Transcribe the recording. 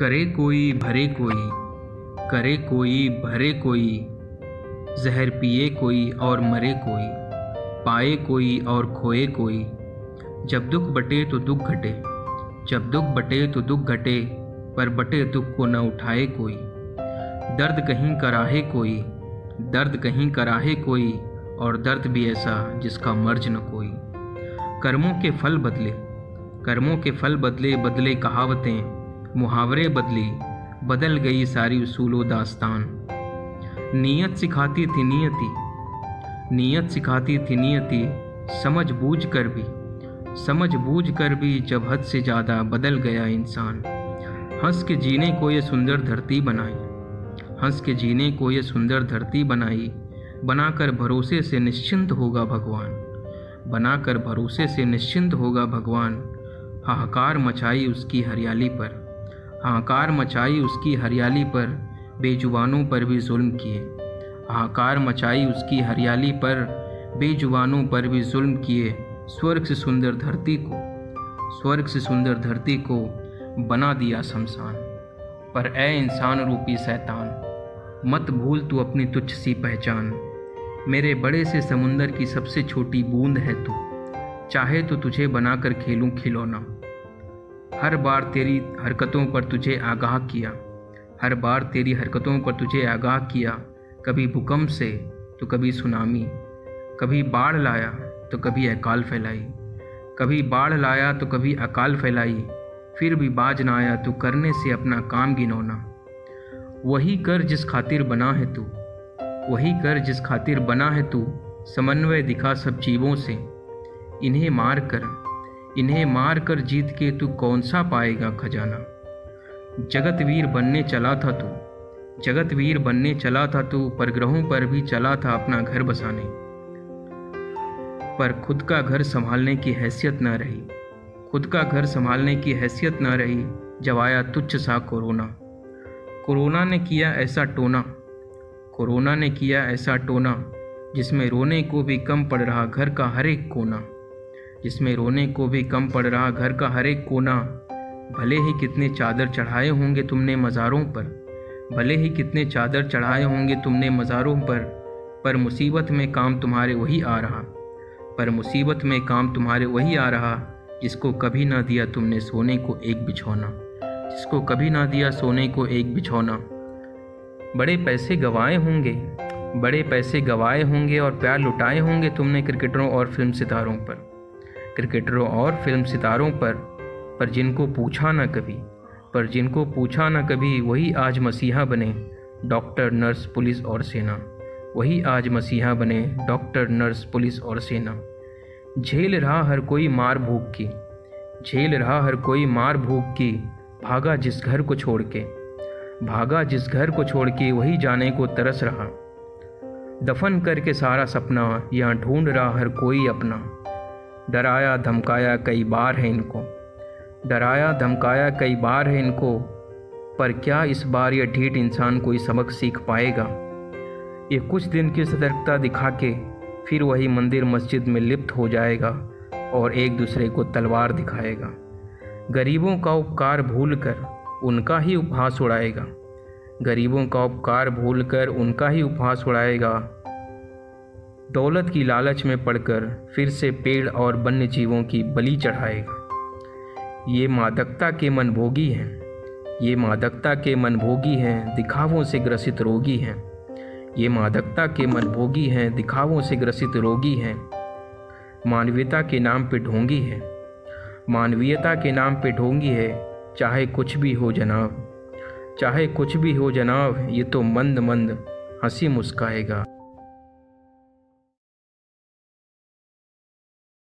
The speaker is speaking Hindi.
करे कोई, भरे कोई, करे कोई, भरे कोई, जहर पिए कोई और मरे कोई, पाए कोई और खोए कोई। जब दुख बटे तो दुख घटे, जब दुख बटे तो दुख घटे, पर बटे दुख को न उठाए कोई। दर्द कहीं कराहे कोई, दर्द कहीं कराहे कोई, और दर्द भी ऐसा जिसका मर्ज न कोई। कर्मों के फल बदले, कर्मों के फल बदले बदले कहावतें मुहावरे बदली, बदल गई सारी उसूलो दास्तान। नीयत सिखाती थी नियति, नीयत सिखाती थी नियति, समझ बूझ कर भी, समझ बूझ कर भी जब हद से ज़्यादा बदल गया इंसान। हंस के जीने को ये सुंदर धरती बनाई, हंस के जीने को ये सुंदर धरती बनाई, बनाकर भरोसे से निश्चिंत होगा भगवान, बनाकर भरोसे से निश्चिंत होगा भगवान। हाहाकार मचाई उसकी हरियाली पर हाहाकार मचाई उसकी हरियाली पर, बेजुबानों पर भी जुल्म किए। हाहाकार मचाई उसकी हरियाली पर, बेजुबानों पर भी जुल्म किए स्वर्ग से सुंदर धरती को। स्वर्ग से सुंदर धरती को बना दिया शमशान। पर ए इंसान रूपी शैतान, मत भूल तू अपनी तुच्छ सी पहचान। मेरे बड़े से समुंदर की सबसे छोटी बूंद है तू। चाहे तो तुझे बनाकर खेलूं खिलौना। हर बार तेरी हरकतों पर तुझे आगाह किया। हर बार तेरी हरकतों पर तुझे आगाह किया। कभी भूकंप से तो कभी सुनामी। कभी बाढ़ लाया तो कभी अकाल फैलाई। कभी बाढ़ लाया तो कभी अकाल फैलाई। फिर भी बाज ना आया तो करने से अपना काम गिनौना वही कर जिस खातिर बना है तू। वही कर जिस खातिर बना है तू। समन्वय दिखा सब जीवों से। इन्हें मार कर इन्हें मार कर जीत के तू कौन सा पाएगा खजाना? जगत वीर बनने चला था तू। जगत वीर बनने चला था तू पर ग्रहों पर भी चला था अपना घर बसाने। पर खुद का घर संभालने की हैसियत न रही। खुद का घर संभालने की हैसियत न रही, जब आया तुच्छ सा कोरोना। कोरोना ने किया ऐसा टोना। कोरोना ने किया ऐसा टोना, जिसमें रोने को भी कम पड़ रहा घर का हर एक कोना। जिसमें रोने को भी कम पड़ रहा घर का हर एक कोना। भले ही कितने चादर चढ़ाए होंगे तुमने मज़ारों पर, भले ही कितने चादर चढ़ाए होंगे तुमने मज़ारों पर पर मुसीबत में काम तुम्हारे वही आ रहा। पर मुसीबत में काम तुम्हारे वही आ रहा, जिसको कभी ना दिया तुमने सोने को एक बिछौना। जिसको कभी ना दिया सोने को एक बिछौना। बड़े पैसे गवाए होंगे, बड़े पैसे गवाए होंगे और प्यार लुटाए होंगे तुमने क्रिकेटरों और फ़िल्म सितारों पर। क्रिकेटरों और फ़िल्म सितारों पर पर जिनको पूछा ना कभी, पर जिनको पूछा ना कभी वही आज मसीहा बने, डॉक्टर, नर्स, पुलिस और सेना। वही आज मसीहा बने, डॉक्टर, नर्स, पुलिस और सेना। झेल रहा हर कोई मार भूख की, झेल रहा हर कोई मार भूख की, भागा जिस घर को छोड़ के। भागा जिस घर को छोड़ के वही जाने को तरस रहा। दफन करके सारा सपना, यहाँ ढूंढ रहा हर कोई अपना। डराया, धमकाया कई बार है इनको। डराया, धमकाया कई बार है इनको, पर क्या इस बार यह ढीठ इंसान कोई सबक सीख पाएगा? ये कुछ दिन की सतर्कता दिखा के फिर वही मंदिर मस्जिद में लिप्त हो जाएगा और एक दूसरे को तलवार दिखाएगा। गरीबों का उपकार भूल कर उनका ही उपहास उड़ाएगा। गरीबों का उपकार भूलकर उनका ही उपहास उड़ाएगा। दौलत की लालच में पड़कर फिर से पेड़ और वन्य जीवों की बलि चढ़ाएगा। ये मादकता के मनभोगी हैं। ये मादकता के मनभोगी हैं, दिखावों से ग्रसित रोगी हैं। ये मादकता के मनभोगी हैं, दिखावों से ग्रसित रोगी हैं। मानवीयता के नाम पे ढोंगी है। मानवीयता के नाम पे ढोंगी है, चाहे कुछ भी हो जनाब। चाहे कुछ भी हो जनाब, ये तो मंद मंद हँसी मुस्काएगा।